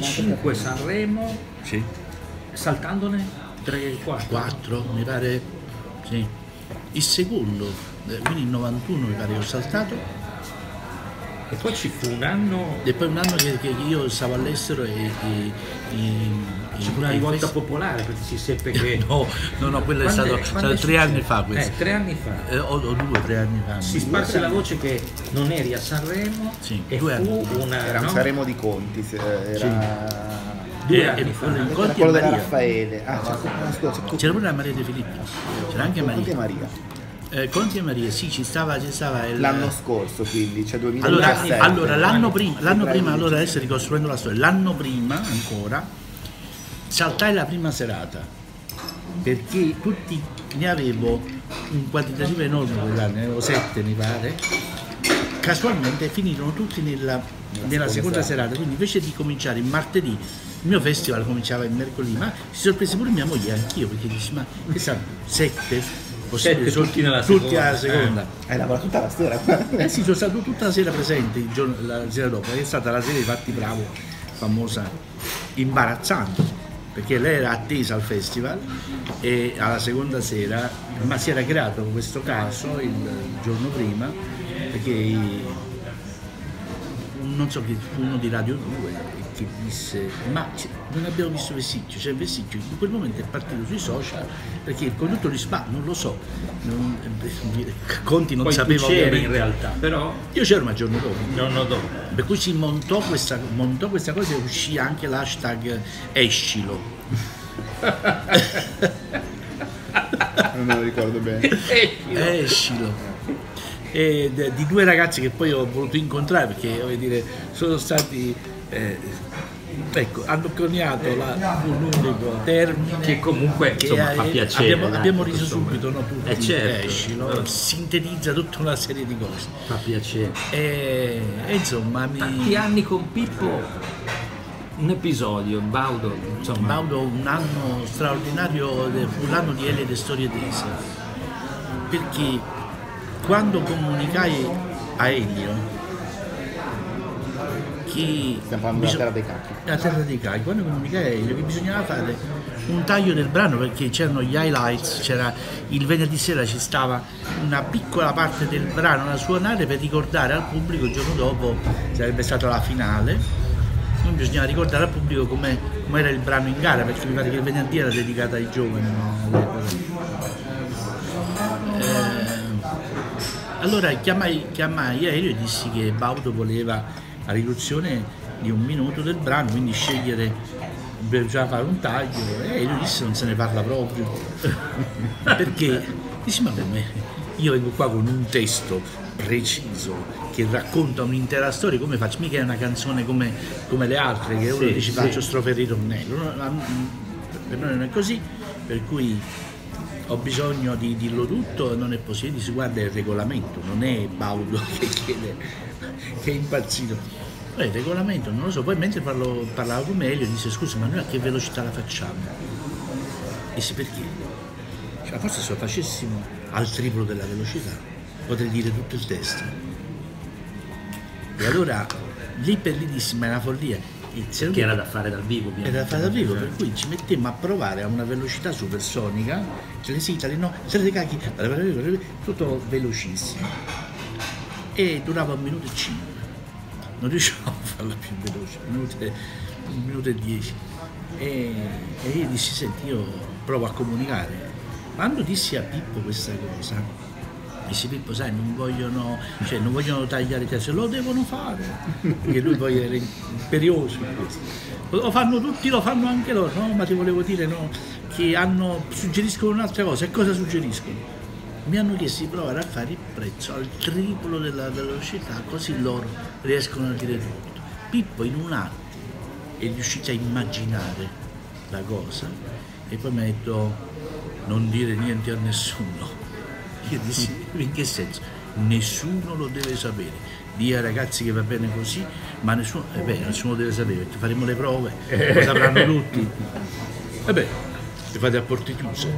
25 Sanremo, Sì. saltandone 3 4. 4, mi pare. Sì. Il secondo, eh, quindi il 91 mi pare che ho saltato. E poi ci fu un anno, E poi un anno che, che io stavo all'estero e. e, e- ci fu e- una rivolta popolare perché si seppe che... No, no, no, quello è stato, quando stato è tre anni fa questo. Eh, tre anni fa. Eh, o, o due o tre anni fa. Si sparse la voce che non eri a Sanremo Sì, e due fu anni. una... Era un no? Sanremo di Conti, se- era... Due Eh, anni e fa. Era Conti quello della Maria. Raffaele. Ah, c'è, c'è C'era pure la Maria De Filippi, c'era anche Conti e Maria. Maria. Eh, Conti e Maria, sì, ci stava, ci stava il... L'anno scorso quindi, cioè Allora, 2017. allora, l'anno prima, l'anno prima, allora adesso ricostruendo la storia, l'anno prima ancora saltai la prima serata perché tutti ne avevo un quantitativo enorme quell'anno, ne avevo sette mi pare, casualmente finirono tutti nella, nella seconda serata, quindi invece di cominciare il martedì, il mio festival cominciava il mercoledì, ma si sorprese pure mia moglie, anch'io, perché dissi, ma che sanno, sette? Possibile, Sette, tutti nella tutti seconda. alla seconda. Hai lavorato tutta la sera. Eh sì, sono stato tutta la sera presente il giorno- la sera dopo, è stata la sera dei fatti bravo, famosa, imbarazzante, perché lei era attesa al festival e alla seconda sera, ma si era creato questo caso il giorno prima, perché non so fu uno di Radio 2 che disse ma non abbiamo visto Vessicchio, cioè Vessicchio in quel momento è partito sui social perché il conduttore disse ma non lo so, non- Conti non Poi tu sapeva c'eri ovviamente. in realtà, però Io c'ero ma giorno dopo. giorno dopo. Per cui si montò questa, montò questa cosa e uscì anche l'hashtag escilo. Non me lo ricordo bene. Escilo. E de- di due ragazzi che poi ho voluto incontrare perché voglio dire, sono stati. Eh, ecco, hanno coniato la- un unico termine Che comunque, insomma, fa piacere, Abbiamo, dai, abbiamo riso insomma. subito, no? Tutti, Eh, certo. escilo, sintetizza tutta una serie di cose. Fa piacere. E, e insomma mi. Tanti anni con Pippo, un episodio, Baudo, insomma, Baudo un anno straordinario, de- fu l'anno di Elio e le storie tese, perché quando comunicai a Elio che Stiamo parlando della bisog- terra dei cacchi. la terra dei cacchi, quando a Elio che bisognava fare un taglio del brano perché c'erano gli highlights, c'era il venerdì sera ci stava una piccola parte del brano da suonare per ricordare al pubblico il giorno dopo sarebbe stata la finale quindi bisognava ricordare al pubblico come era il brano in gara perché mi pare che il venerdì era dedicato ai giovani. Eh, allora chiamai, chiamai Elio e dissi che Baudo voleva la riduzione di un minuto del brano quindi scegliere bisognava fare un taglio e Elio disse non se ne parla proprio. Perché dissi ma come? Io vengo qua con un testo preciso che racconta un'intera storia come faccio? Mica è una canzone come, come le altre che uno Sì, dice sì. faccio strofe e ritornello per noi non è così per cui ho bisogno di dirlo tutto non è possibile. Si guarda il regolamento non è Baudo che chiede che è impazzito il regolamento non lo so poi mentre parlo- parlavo con Elio disse scusa ma noi a che velocità la facciamo disse perché cioè, forse se lo facessimo al triplo della velocità potrei dire tutto il testo e allora lì per lì dissi ma è una follia che era da fare dal vivo. era da fare da vivo, Cioè, per cui ci mettemmo a provare a una velocità supersonica, ce le sigla, no, se le cacchi, tutto velocissimo. E durava un minuto e cinque. Non riuscivo a farla più veloce, un minuto e, dieci. E, e io dissi, senti, io provo a comunicare. Quando dissi a Pippo questa cosa, dissi Pippo, sai, non vogliono, cioè, non vogliono tagliare i testi, lo devono fare, perché lui poi era imperioso. Lo fanno tutti, lo fanno anche loro, no? Ma ti volevo dire no, che hanno, suggeriscono un'altra cosa, e cosa suggeriscono? Mi hanno chiesto di provare a fare il prezzo al triplo della velocità, così loro riescono a dire tutto. Pippo in un attimo è riuscito a immaginare la cosa e poi mi ha detto non dire niente a nessuno. Io dissi, in che senso? Nessuno lo deve sapere. Dì ai ragazzi che va bene così, ma nessuno, eh beh, nessuno deve sapere faremo le prove, lo sapranno tutti. E beh, le fate a porte chiuse,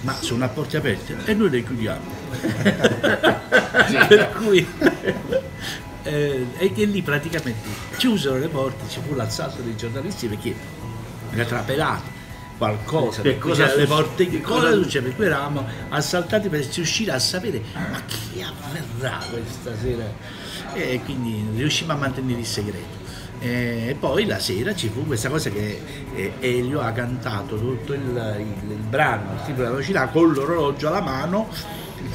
ma sono a porte aperte e noi le chiudiamo. per cui eh, e che lì praticamente chiusero le porte, ci fu l'assalto dei giornalisti perché era trapelato qualcosa, per cui cosa le porte che cosa succede? Per cui eravamo assaltati per riuscire a sapere ma chi avverrà questa sera e quindi riuscimmo a mantenere il segreto. E poi la sera ci fu questa cosa che eh, Elio ha cantato tutto il, il- il brano, il tipo della velocità, con l'orologio alla mano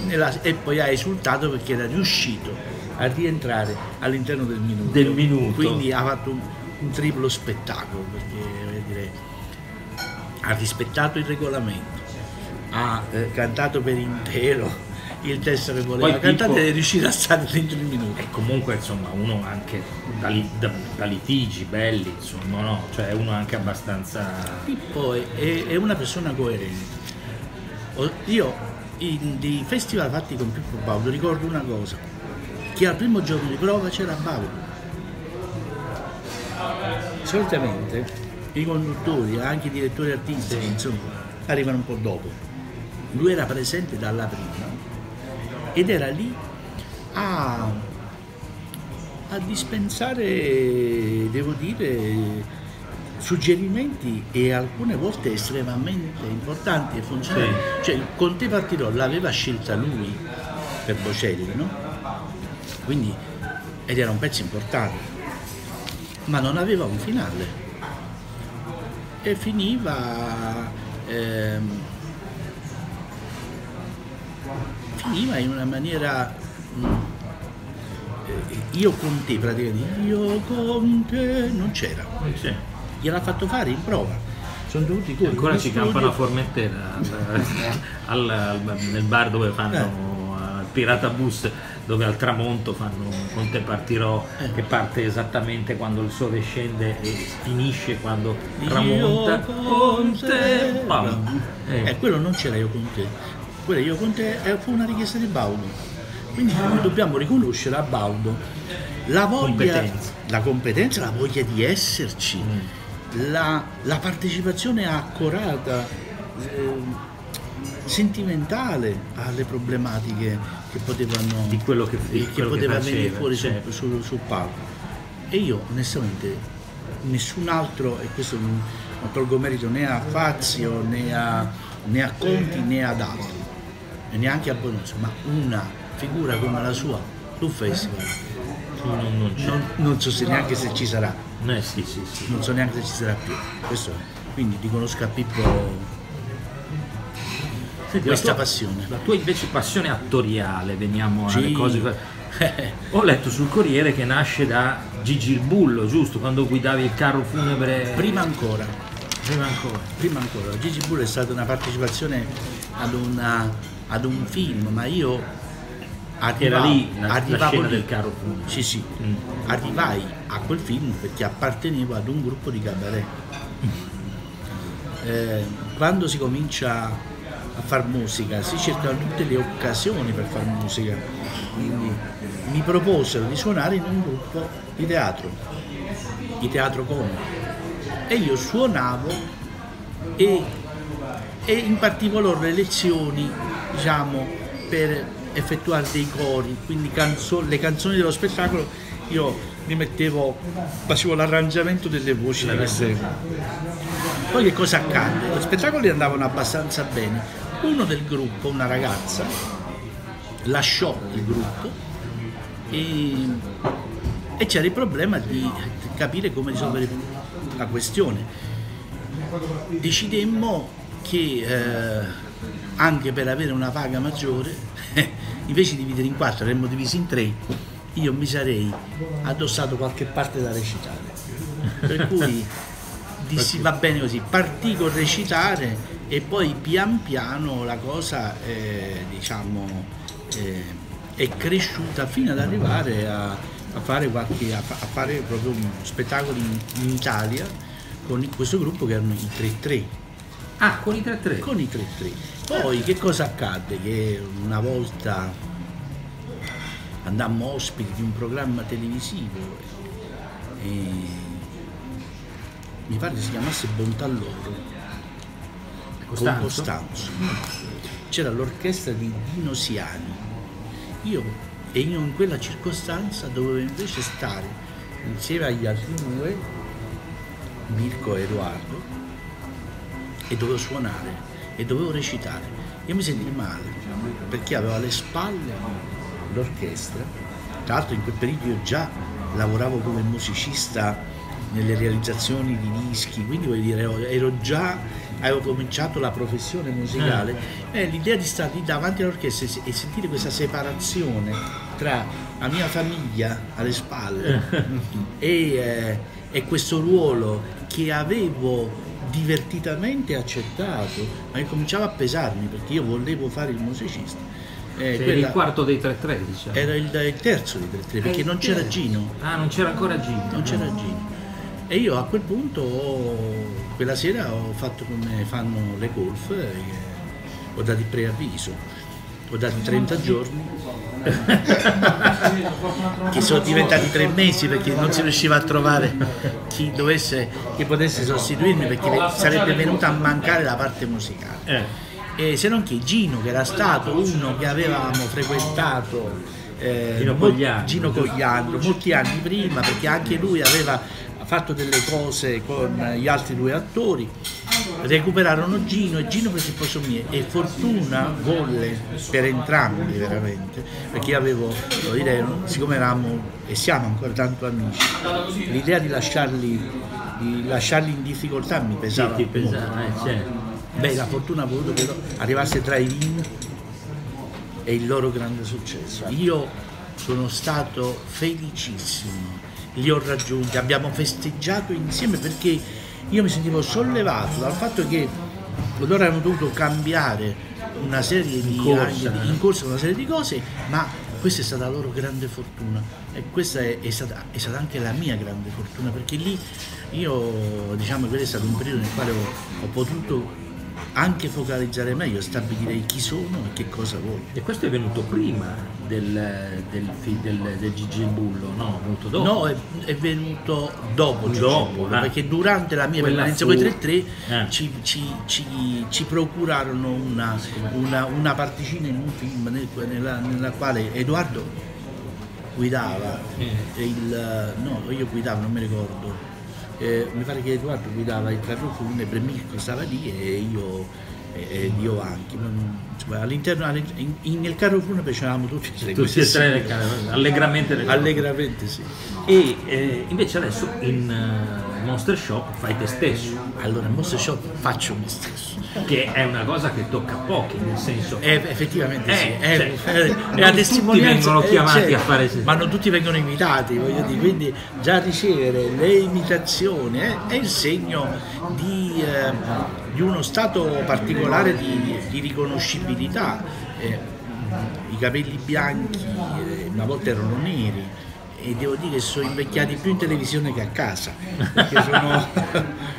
e, la- e poi ha esultato perché era riuscito a rientrare all'interno del minuto. Del minuto. Quindi ha fatto un, un triplo spettacolo perché dire, ha rispettato il regolamento, ha eh, cantato per intero il testo che voleva Poi cantare Pippo- ed è riuscito a stare dentro il minuto. E comunque insomma uno anche da, li- da- da litigi belli, insomma no, cioè uno anche abbastanza... Pippo è, è- è una persona coerente. Io in, dei festival fatti con Pippo Baudo ricordo una cosa, che al primo giorno di prova c'era Baudo. Solitamente i conduttori, anche i direttori artistici, insomma, arrivano un po' dopo. Lui era presente dalla prima ed era lì a, a dispensare, devo dire, suggerimenti e alcune volte estremamente importanti e funzionali. Cioè il Conte Partirò l'aveva scelta lui per Bocelli, no? Quindi, ed era un pezzo importante, ma non aveva un finale. E finiva, ehm, finiva in una maniera... mm, eh, io con te praticamente, io con te non c'era Sì. gliel'ha fatto fare in prova. Sono dovuti correre Ancora ci studio. campano a Formentera, al- al- al- nel bar dove fanno al Pirata Bus, dove al tramonto fanno Conte Partirò, Eh. che parte esattamente quando il sole scende e finisce quando Io tramonta. con te. Bam. Eh. Eh, quello non c'era io con te. Quello io con te eh, fu una richiesta di Baudo. Quindi noi dobbiamo riconoscere a Baudo la voglia, Competenza. la competenza, la voglia di esserci, Mm. la, la partecipazione accorata, ehm, sentimentale alle problematiche che potevano Di quello che- di che quello che poteva faceva, venire fuori sul- certo. sul, sul palco. E io onestamente nessun altro, e questo non, non tolgo merito né a Fazio né a, né a Conti né ad altri, e neanche a Bonoso, ma una figura come la sua sul festival, Non, non non, non so se neanche se ci sarà, Eh, sì, sì, sì. non so neanche se ci sarà più. Questo è. Quindi riconosco a Pippo Senti, questa la tua- passione. La tua invece passione attoriale, veniamo alle Sì. cose. Ho letto sul Corriere che nasce da Gigi il Bullo, giusto? Quando guidavi il carro funebre. Prima ancora, Prima ancora. prima ancora, Gigi Bull è stata una partecipazione ad, una- ad un film, ma io Era lì la, la arrivavo scena lì. del carro funebre. Sì, sì, Mm. arrivai a quel film perché appartenevo ad un gruppo di cabaret. Eh, quando si comincia a far musica si cercano tutte le occasioni per far musica. Quindi mi proposero di suonare in un gruppo di teatro, di teatro comico. E io suonavo e, e impartivo loro le lezioni, diciamo, per effettuare dei cori, quindi canzo- le canzoni dello spettacolo io mi mettevo, facevo l'arrangiamento delle voci di queste. Poi che cosa accadde? Gli spettacoli andavano abbastanza bene. Uno del gruppo, una ragazza, lasciò il gruppo e, e c'era il problema di capire come risolvere la questione. Decidemmo che eh, anche per avere una paga maggiore, invece di dividere in quattro, avremmo divisi in tre, io mi sarei addossato qualche parte da recitare. Per cui dissi va bene così, partì col recitare e poi pian piano la cosa eh, diciamo eh, è cresciuta fino ad arrivare a, a fare qualche, a, a fare proprio un spettacolo in, in Italia con questo gruppo che erano i 3-3 Ah, con i 3-3. con i 3-3 poi che cosa accadde? Che una volta andammo ospiti di un programma televisivo e mi pare che si chiamasse Bontà loro con Costanzo? Costanzo. C'era l'orchestra di Dino Siani. Io E io in quella circostanza dovevo invece stare insieme agli altri due, Mirko e Edoardo, e dovevo suonare e dovevo recitare. Io mi sentii male perché avevo alle spalle l'orchestra. Tra l'altro in quel periodo io già lavoravo come musicista nelle realizzazioni di dischi, quindi voglio dire, ero- già, avevo cominciato la professione musicale e l'idea di stare lì davanti all'orchestra e se- e sentire questa separazione tra la mia famiglia alle spalle e, eh, e questo ruolo che avevo divertitamente accettato, ma cominciava a pesarmi perché io volevo fare il musicista. Eh, quella- il quarto dei 3-3, diciamo. era il, il terzo tre, tre, perché il non c'era. Gino, Ah, non c'era ancora Gino. non c'era Gino. E io a quel punto, quella sera ho fatto come fanno le golf, eh, ho dato il preavviso, ho dato 30 giorni, che sono diventati tre mesi perché non si riusciva a trovare chi dovesse, chi potesse sostituirmi perché sarebbe venuta a mancare la parte musicale. Eh. E se non che Gino, che era stato uno che avevamo frequentato eh, Gino Cogliandro. Gino Cogliandro, molti anni prima, perché anche lui aveva fatto delle cose con gli altri due attori, recuperarono Gino e Gino prese il posto mio e fortuna volle per entrambi veramente, perché io avevo, devo dire, siccome eravamo e siamo ancora tanto amici, l'idea di lasciarli, di lasciarli in difficoltà mi Sì, pesava molto. pesava, eh, certo. Beh, la fortuna ha voluto che arrivasse tra i Vin e il loro grande successo. Io sono stato felicissimo, li ho raggiunti, abbiamo festeggiato insieme perché io mi sentivo sollevato dal fatto che loro hanno dovuto cambiare una serie di corsa. anni, in corsa una serie di cose, ma questa è stata la loro grande fortuna e questa è, è stata, è stata anche la mia grande fortuna perché lì io diciamo quello è stato un periodo nel quale ho, ho potuto anche focalizzare meglio, stabilire chi sono e che cosa voglio. E questo è venuto prima del, del, del, del Gigi Bullo, no? È venuto dopo. No, è, è venuto dopo, Gigi Dopo, Bullo, ah. perché durante la mia Quella permanenza fu- con i 3-3 eh. ci, ci- ci- ci procurarono una, una, una particina in un film nel- nella, nella quale Edoardo guidava Eh. il no io guidavo non mi ricordo Eh, mi pare che Edoardo guidava il carro funebre Mirko stava lì e io e, ed io anche. Non- insomma, all'interno in- in- nel carro funebre c'eravamo tutti e tre Tutti e tre, allegramente. nel- allegramente sì. E eh, invece adesso in eh, Monster Shop fai te stesso, allora in Monster Shop faccio me stesso. Che è una cosa che tocca a pochi, nel senso... Eh, effettivamente sì, Eh, cioè, è- è non la testimonianza vengono eh, chiamati certo, a fare ma non tutti vengono invitati, voglio dire, quindi già ricevere le imitazioni eh, è il segno di, eh, di uno stato particolare di, di riconoscibilità. Eh, I capelli bianchi eh, una volta erano neri e devo dire che sono invecchiati più in televisione che a casa, perché sono,